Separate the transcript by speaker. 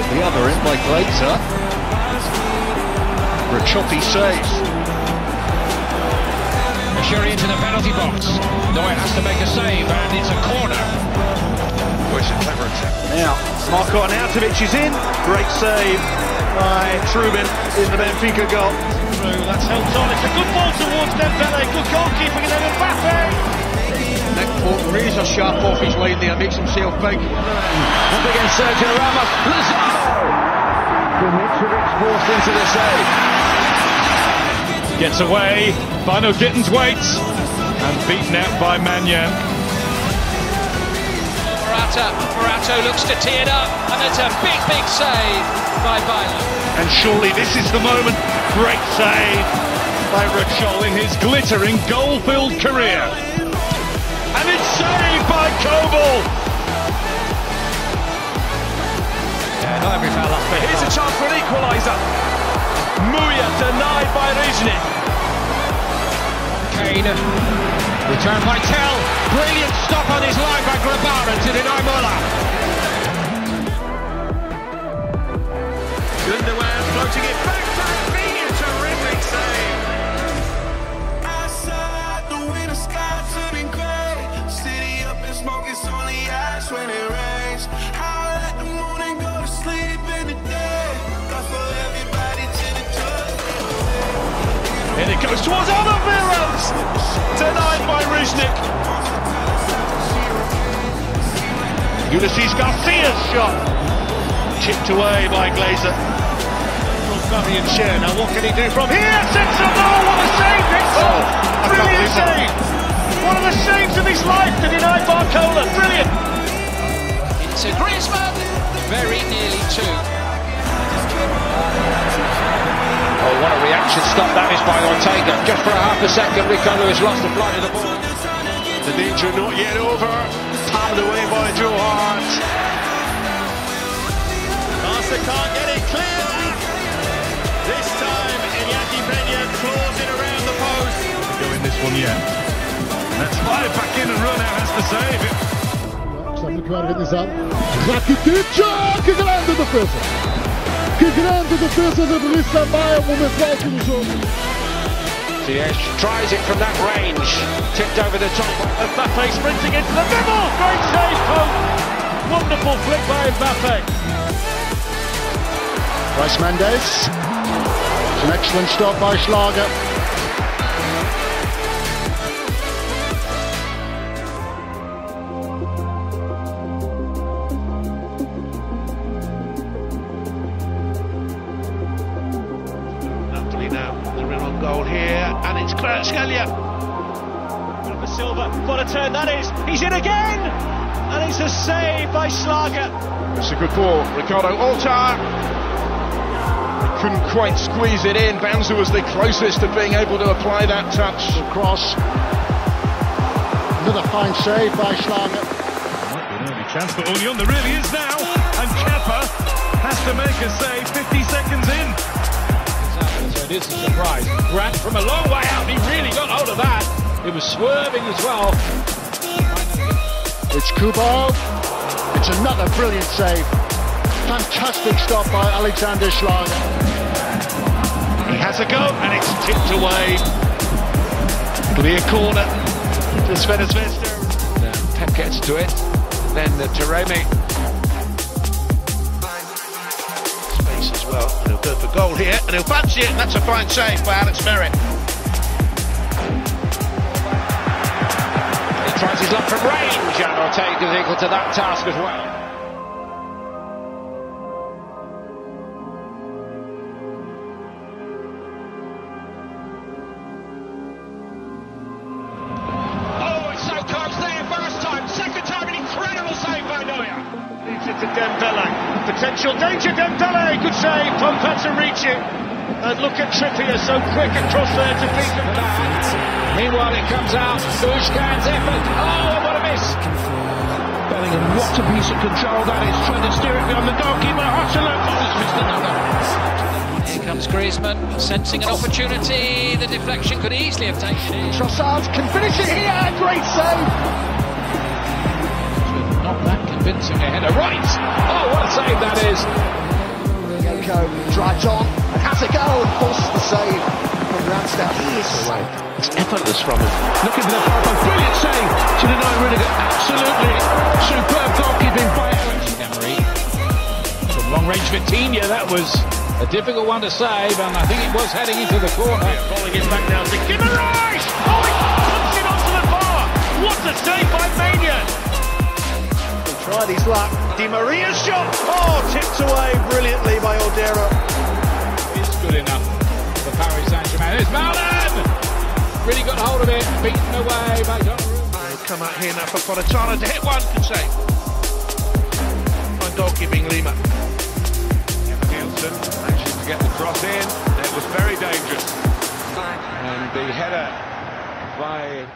Speaker 1: by Glazer. For a choppy save.
Speaker 2: Shuri into the penalty box. Neuer has to make a save, and it's a corner.
Speaker 1: Where's a clever attempt?
Speaker 3: Now, Marko Arnautovic is in. Great save by Trubin in the Benfica goal.
Speaker 4: Through, that's helped on. It's a good ball towards Dembele. Good goalkeeping,
Speaker 1: sharp off his line there, makes himself big.
Speaker 5: Up against Sergio Ramos. Lazaro! Dimitrovic forced into the save.
Speaker 4: Gets away. Bino Gittins waits. And beaten out by Maignan.
Speaker 6: Morata. Morato looks to tee it up. And it's a big, big save by Bino.
Speaker 3: And surely this is the moment. Great save by
Speaker 4: Rachel in his glittering goal-filled career. And it's saved by Kobel.
Speaker 2: Yeah, not every foul up.
Speaker 5: Here's a chance for an equaliser. Muya denied by Riznyk.
Speaker 2: Kane. Return by Tell. Brilliant stop on his
Speaker 4: And it goes towards Alderweireld. Denied by Riznyk.
Speaker 3: Ulysses Garcia's shot. Chipped away by Glazer. From Fabian Schär. Now what can he do from here? Sets a goal. Oh, what a save! It's
Speaker 1: Oh,
Speaker 3: a
Speaker 1: I can't
Speaker 3: brilliant save. One of the saves of his life to deny Barcola. Brilliant.
Speaker 6: Into Griezmann. Very nearly two.
Speaker 2: What a reaction stop that is by Ortega. Just for a half a second, Rico Lewis lost the flight of the ball.
Speaker 3: The danger not yet over. Palmed away by Joe Hart.
Speaker 4: Barca can't get it clear. This time, Iñaki Peña claws it around the post. Go in this one yet. Let's fly it back in and run out has to save it.
Speaker 7: Está muito bem organizado. Rakitic! Ah, que grande defesa! Que grande defesa da Melissa Maia, o um momento alto do jogo.
Speaker 2: Ziyech tries it from that range. Tipped over the top.
Speaker 4: Mbappe sprinting into the middle. Great save, Pope. Wonderful flick by Mbappe.
Speaker 7: Bryce Mendes. It's an excellent stop by Schlager.
Speaker 3: Goal here. And it's Kvaratskhelia.
Speaker 4: For Silva. What a turn that is. He's in again. And it's a save by Schlager.
Speaker 5: It's a good ball. Ricardo Altar. Couldn't quite squeeze it in. Banza was the closest to being able to apply that touch.
Speaker 7: Cross. Another fine save by Schlager.
Speaker 4: Might be an early chance for Union. There really is now. And Kepa has to make a save 50 seconds in.
Speaker 2: So it is a surprise. Grant from a long way out. He really got hold of that. It was swerving as well.
Speaker 7: It's Kubo. It's another brilliant save. Fantastic stop by Alexander Schlager.
Speaker 3: He has a go, and it's tipped away. It'll be a corner to Sven Svester.
Speaker 2: Pep gets to it. Then the Taremi.
Speaker 3: As well. And he'll go for goal here, and he'll fancy it, and that's a fine save by Alex Meret.
Speaker 2: He tries his luck from range, and Ortega is equal to that task as well. Oh, it's so close there, first time, second time, an incredible save by Neuer.
Speaker 3: Leaves it to Dembele. Potential danger, Dembele. Good save. Pompeta reach it. And look at Trippier, so quick across there to beat them back.
Speaker 2: Meanwhile, it comes out. Bushkan's effort. Oh, what a miss. Bellingham, what a piece of control that is. Trying to steer it beyond the goalkeeper. Hutchinson. Oh, he's missed another.
Speaker 6: Here comes Griezmann, sensing an opportunity. The deflection could easily have taken it.
Speaker 7: Trossard can finish it here. Great save.
Speaker 2: Not that convincing a header. Right. Oh, what a save is.
Speaker 8: Monaco drives on and has a go and forces the save from Ramsdale. He is so
Speaker 9: It's effortless from him.
Speaker 10: Looking for the power, brilliant save to deny Rudiger. Absolutely superb goalkeeping by Alex
Speaker 2: Meret. From long range Vitinha, that was a difficult one to save, and I think it was heading into the corner.
Speaker 3: Bowling it back now to Guimaraes! Oh, He
Speaker 8: his luck.
Speaker 3: Di Maria's shot! Oh, tipped away brilliantly by Odero.
Speaker 2: It's good enough for Paris Saint-Germain. It's Malen! Really got hold of it, beaten away by Donnarumma.
Speaker 3: Come out here now for Politano to hit one, can say. Fine goalkeeping Lima.
Speaker 11: Nielsen managed to get the cross in. It was very dangerous. And the header by